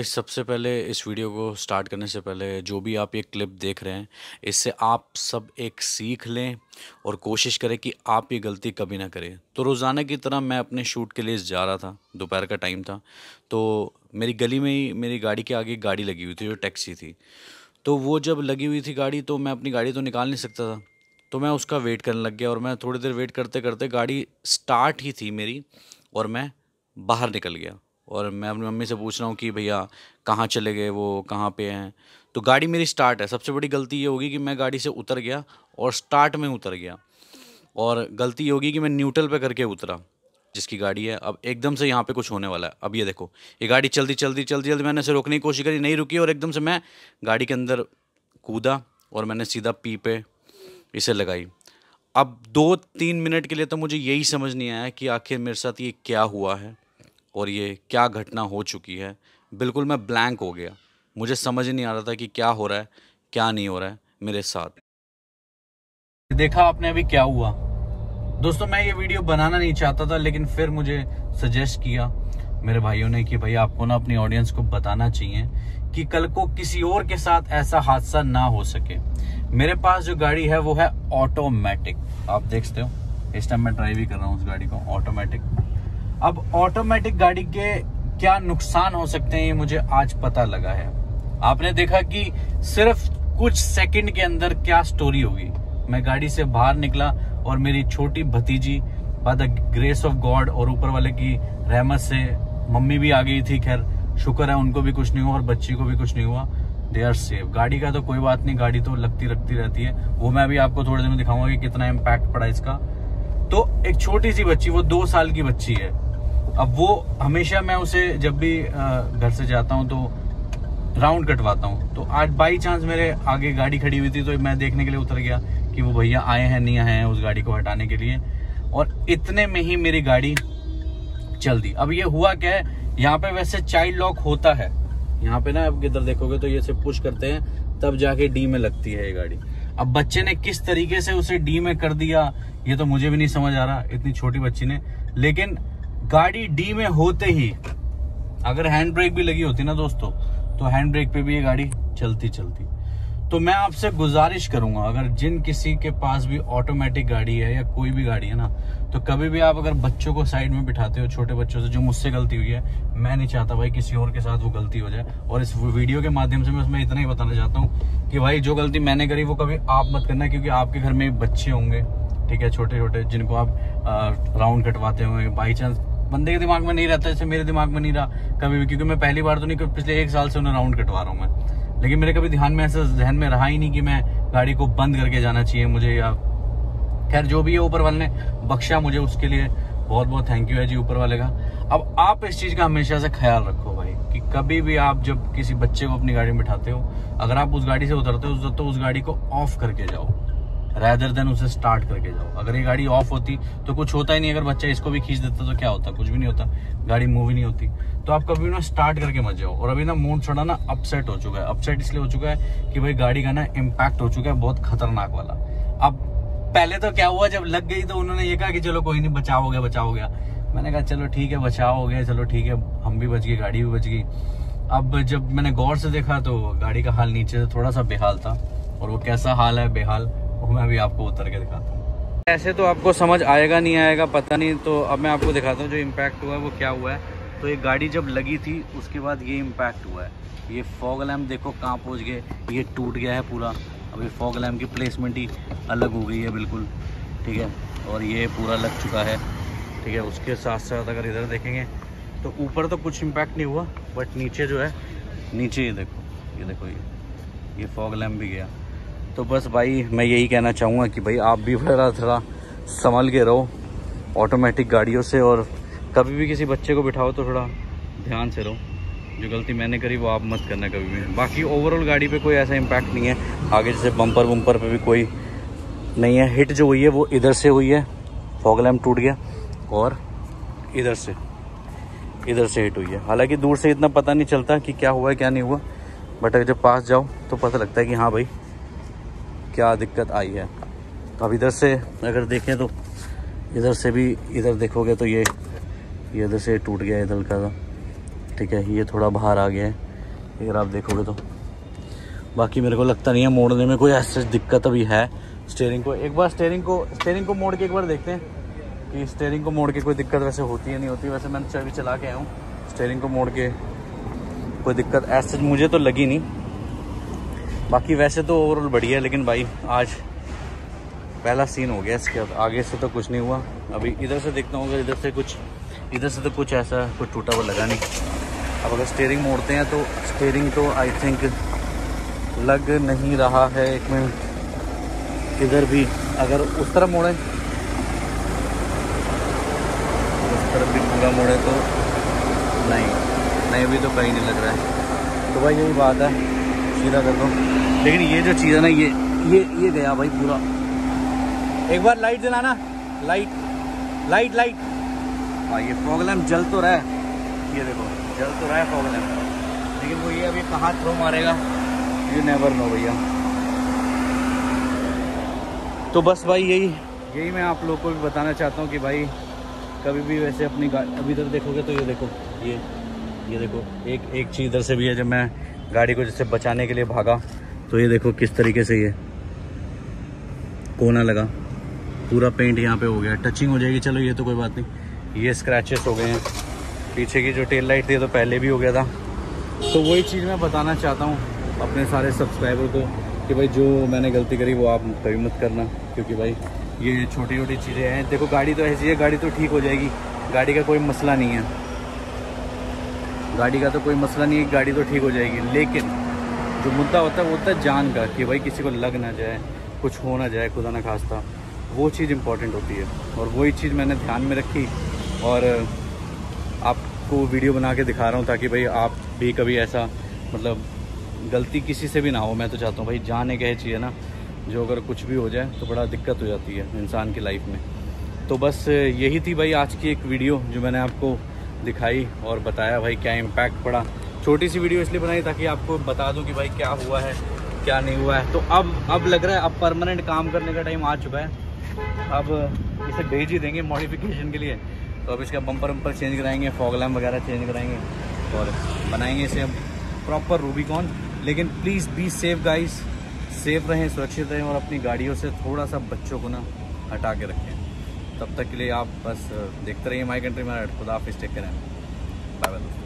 इस सबसे पहले इस वीडियो को स्टार्ट करने से पहले जो भी आप ये क्लिप देख रहे हैं, इससे आप सब एक सीख लें और कोशिश करें कि आप ये गलती कभी ना करें। तो रोज़ाना की तरह मैं अपने शूट के लिए जा रहा था, दोपहर का टाइम था तो मेरी गली में ही, मेरी गाड़ी के आगे गाड़ी लगी हुई थी, जो टैक्सी थी। तो वो जब लगी हुई थी गाड़ी तो मैं अपनी गाड़ी तो निकाल नहीं सकता था तो मैं उसका वेट करने लग गया और मैं थोड़ी देर वेट करते करते गाड़ी स्टार्ट ही थी मेरी और मैं बाहर निकल गया। और मैं अपनी मम्मी से पूछ रहा हूँ कि भैया, कहाँ चले गए वो, कहाँ पे हैं? तो गाड़ी मेरी स्टार्ट है। सबसे बड़ी गलती ये होगी कि मैं गाड़ी से उतर गया और स्टार्ट में उतर गया। और गलती ये होगी कि मैं न्यूट्रल पे करके उतरा, जिसकी गाड़ी है। अब एकदम से यहाँ पे कुछ होने वाला है। अब ये देखो, ये गाड़ी चलती चलती चलती जल्दी मैंने इसे रोकने की कोशिश करी, नहीं रुकी और एकदम से मैं गाड़ी के अंदर कूदा और मैंने सीधा पी पे इसे लगाई। अब दो तीन मिनट के लिए तो मुझे यही समझ नहीं आया कि आखिर मेरे साथ ये क्या हुआ है। और ये क्या घटना हो चुकी है, बिल्कुल मैं ब्लैंक हो गया। मुझे समझ नहीं आ रहा था कि क्या हो रहा है, क्या नहीं हो रहा है मेरे साथ। देखा आपने अभी क्या हुआ? दोस्तों, मैं ये वीडियो बनाना नहीं चाहता था, लेकिन फिर मुझे सजेस्ट किया मेरे भाइयों ने कि भाई आपको ना अपनी ऑडियंस को बताना चाहिए कि कल को किसी और के साथ ऐसा हादसा ना हो सके। मेरे पास जो गाड़ी है, वो है ऑटोमेटिक आप देखते हो, इस टाइम मैं ड्राइव ही कर रहा हूँ उस गाड़ी को ऑटोमेटिक अब ऑटोमेटिक गाड़ी के क्या नुकसान हो सकते हैं, ये मुझे आज पता लगा है। आपने देखा कि सिर्फ़ कुछ सेकंड के अंदर क्या स्टोरी होगी? मैं गाड़ी से बाहर निकला और मेरी छोटी भतीजी by the grace of God और ऊपर वाले की रहमत से मम्मी भी आ गई थी। खैर, शुक्र है, उनको भी कुछ नहीं हुआ और बच्ची को भी कुछ नहीं हुआ। दे आर सेफ़ गाड़ी का तो कोई बात नहीं, गाड़ी तो लगती रखती रहती है। वो मैं अभी आपको थोड़ी देर में दिखाऊँगा कि कितना इम्पैक्ट पड़ा इसका। तो एक छोटी सी बच्ची, वो दो साल की बच्ची है। अब वो हमेशा मैं उसे जब भी घर से जाता हूँ तो राउंड कटवाता हूँ। तो आज बाई चांस मेरे आगे गाड़ी खड़ी हुई थी तो मैं देखने के लिए उतर गया कि वो भैया आए हैं, नहीं आए हैं उस गाड़ी को हटाने के लिए। और इतने में ही मेरी गाड़ी चल दी। अब ये हुआ क्या है, यहाँ पे वैसे चाइल्ड लॉक होता है। यहाँ पे ना, अब इधर देखोगे तो ये से पुश करते हैं, तब जाके डी में लगती है ये गाड़ी। अब बच्चे ने किस तरीके से उसे डी में कर दिया, ये तो मुझे भी नहीं समझ आ रहा, इतनी छोटी बच्ची ने। लेकिन गाड़ी डी में होते ही, अगर हैंड ब्रेक भी लगी होती ना दोस्तों तो हैंड ब्रेक पे भी ये गाड़ी चलती चलती। तो मैं आपसे गुजारिश करूँगा, अगर जिन किसी के पास भी ऑटोमेटिक गाड़ी है या कोई भी गाड़ी है ना तो कभी भी आप अगर बच्चों को साइड में बिठाते हो, छोटे बच्चों से, जो मुझसे गलती हुई है, मैं नहीं चाहता भाई किसी और के साथ वो गलती हो जाए। और इस वीडियो के माध्यम से मैं उसमें इतना ही बताना चाहता हूँ कि भाई, जो गलती मैंने करी, वो कभी आप मत करना, क्योंकि आपके घर में बच्चे होंगे, ठीक है छोटे छोटे जिनको आप राउंड कटवाते होंगे बाई चांस बंदे के दिमाग में नहीं रहता जैसे मेरे दिमाग में नहीं रहा कभी भी, क्योंकि मैं पहली बार तो नहीं पिछले एक साल से उन्हें राउंड कटवा रहा हूँ मैं। लेकिन मेरे कभी ध्यान में ऐसा जहन में रहा ही नहीं कि मैं गाड़ी को बंद करके जाना चाहिए मुझे या खैर, जो भी है ऊपर वाले ने बख्शा मुझे उसके लिए। बहुत बहुत थैंक यू है जी ऊपर वाले का। अब आप इस चीज़ का हमेशा से ख्याल रखो भाई, कि कभी भी आप जब किसी बच्चे को अपनी गाड़ी में बिठाते हो, अगर आप उस गाड़ी से उतरते हो तो उस गाड़ी को ऑफ़ करके जाओ। रैदर देन उसे स्टार्ट करके जाओ। अगर ये गाड़ी ऑफ़ होती तो कुछ होता ही नहीं। अगर बच्चा इसको भी खींच देता तो क्या होता? कुछ भी नहीं होता। गाड़ी मूव ही नहीं होती। तो आप कभी ना स्टार्ट करके मत जाओ। और अभी ना मूड थोड़ा ना अपसेट हो चुका है। अपसेट इसलिए हो चुका है कि भाई गाड़ी का ना इम्पैक्ट हो चुका है, बहुत खतरनाक वाला। अब पहले तो क्या हुआ, जब लग गई तो उन्होंने ये कहा कि चलो कोई नहीं, बचाव हो गया, बचाव हो गया। मैंने कहा, चलो ठीक है, बचाव हो गया, चलो ठीक है, हम भी बच गए, गाड़ी भी बच गई। अब जब मैंने गौर से देखा तो गाड़ी का हाल नीचे से थोड़ा सा बेहाल था। और वो कैसा हाल है, बेहाल? वो मैं अभी आपको उतर के दिखाता हूँ। ऐसे तो आपको समझ आएगा, नहीं आएगा, पता नहीं। तो अब मैं आपको दिखाता हूँ जो इम्पैक्ट हुआ है, वो क्या हुआ है। तो ये गाड़ी जब लगी थी, उसके बाद ये इम्पैक्ट हुआ है। ये फॉग लैम्प देखो कहाँ पहुँच गए। ये टूट गया है पूरा। अब ये फॉग लैम्प की प्लेसमेंट ही अलग हो गई है बिल्कुल। ठीक है? और ये पूरा लग चुका है। ठीक है? उसके साथ साथ अगर इधर देखेंगे तो ऊपर तो कुछ इम्पैक्ट नहीं हुआ बट नीचे जो है, नीचे ये देखो। ये देखो ये। ये फॉग लैम्प भी गया। तो बस भाई, मैं यही कहना चाहूँगा कि भाई, आप भी थोड़ा थोड़ा संभल के रहो ऑटोमेटिक गाड़ियों से और कभी भी किसी बच्चे को बिठाओ तो थोड़ा ध्यान से रहो। जो गलती मैंने करी, वो आप मत करना कभी भी। बाकी ओवरऑल गाड़ी पे कोई ऐसा इम्पैक्ट नहीं है। आगे जैसे बम्पर वम्पर पे भी कोई नहीं है। हिट जो हुई है, वो इधर से हुई है। फॉग लैम्प टूट गया और इधर से इधर से हिट हुई है। हालाँकि दूर से इतना पता नहीं चलता कि क्या हुआ, क्या नहीं हुआ। बट अगर जब पास जाओ तो पता लगता है कि हाँ भाई क्या दिक्कत आई है। अब इधर से अगर देखें तो इधर से भी इधर देखोगे तो ये ये इधर से टूट गया इधर का। ठीक है, ये थोड़ा बाहर आ गया है। अगर आप देखोगे तो। बाकी मेरे को लगता नहीं है मोड़ने में कोई ऐसी दिक्कत अभी है। स्टेयरिंग को एक बार स्टेयरिंग को स्टेयरिंग को मोड़ के एक बार देखते हैं कि स्टेयरिंग को मोड़ के कोई दिक्कत वैसे होती है नहीं होती। वैसे मैंने अभी चला के आया हूँ। स्टेयरिंग को मोड़ के कोई दिक्कत ऐसे, मुझे तो लगी नहीं। बाकी वैसे तो ओवरऑल बढ़िया है, लेकिन भाई, आज पहला सीन हो गया इसके बाद। आगे से तो कुछ नहीं हुआ। अभी इधर से देखता हूँ, अगर इधर से कुछ इधर से तो कुछ ऐसा कुछ टूटा हुआ लगा नहीं। अब अगर स्टेयरिंग मोड़ते हैं तो स्टेयरिंग तो आई थिंक लग नहीं रहा है। एक मिनट इधर भी, अगर उस तरफ़ मोड़ें उस तरफ़ भी पूरा मोड़े तो नहीं। नहीं, अभी तो कहीं नहीं लग रहा है। तो भाई, यही बात है। सीधा कर दो। लेकिन ये जो चीज़ है ना, ये ये ये गया भाई पूरा। एक बार लाइट जलाना। लाइट लाइट लाइट हाँ ये प्रॉब्लम जल तो रहा है। ये देखो, जल तो रहा है प्रॉब्लम लेकिन वो ये अभी कहाँ थ्रो मारेगा? यू नेवर नो भैया। तो बस भाई यही यही मैं आप लोग को भी बताना चाहता हूँ कि भाई, कभी भी वैसे अपनी गाड़ी अभी इधर देखोगे तो ये देखो, ये ये देखो, एक एक चीज़ इधर से भी है जब मैं गाड़ी को जैसे बचाने के लिए भागा। तो ये देखो किस तरीके से ये कोना लगा। पूरा पेंट यहाँ पे हो गया। टचिंग हो जाएगी। चलो, ये तो कोई बात नहीं। ये स्क्रैचेस हो गए हैं। पीछे की जो टेल लाइट थी तो पहले भी हो गया था। तो वही चीज़ मैं बताना चाहता हूँ अपने सारे सब्सक्राइबर को कि भाई जो मैंने गलती करी, वो आप कभी मत करना। क्योंकि भाई, ये छोटी छोटी चीज़ें हैं। देखो, गाड़ी तो ऐसी है, गाड़ी तो ठीक हो जाएगी। गाड़ी का कोई मसला नहीं है। गाड़ी का तो कोई मसला नहीं है, गाड़ी तो ठीक हो जाएगी, लेकिन जो मुद्दा होता है, वो होता है जान का, कि भाई किसी को लग ना जाए, कुछ हो ना जाए, खुदा ना खास्ता, वो चीज़ इंपॉर्टेंट होती है। और वही चीज़ मैंने ध्यान में रखी, और आपको वीडियो बना के दिखा रहा हूँ, ताकि भाई आप भी कभी ऐसा मतलब गलती किसी से भी ना हो, मैं तो चाहता हूँ भाई जान एक चाहिए ना, जो अगर कुछ भी हो जाए तो बड़ा दिक्कत हो जाती है इंसान की लाइफ में। तो बस यही थी भाई आज की एक वीडियो, जो मैंने आपको दिखाई और बताया भाई क्या इम्पैक्ट पड़ा। छोटी सी वीडियो इसलिए बनाई ताकि आपको बता दूँ कि भाई क्या हुआ है, क्या नहीं हुआ है। तो अब अब लग रहा है, अब परमानेंट काम करने का टाइम आ चुका है। अब इसे भेज ही देंगे मॉडिफिकेशन के लिए। तो अब इसका बम्पर वम्पर चेंज कराएँगे फॉग वगैरह चेंज कराएँगे और बनाएँगे इसे अब प्रॉपर रूबीकॉन लेकिन please be safe guys safe रहें, सुरक्षित रहें और अपनी गाड़ियों से थोड़ा सा बच्चों को ना हटा के रखें। तब तक के लिए आप बस देखते रहिए माई कंट्री में खुदा हाफिज़ टेक करें बाय बाय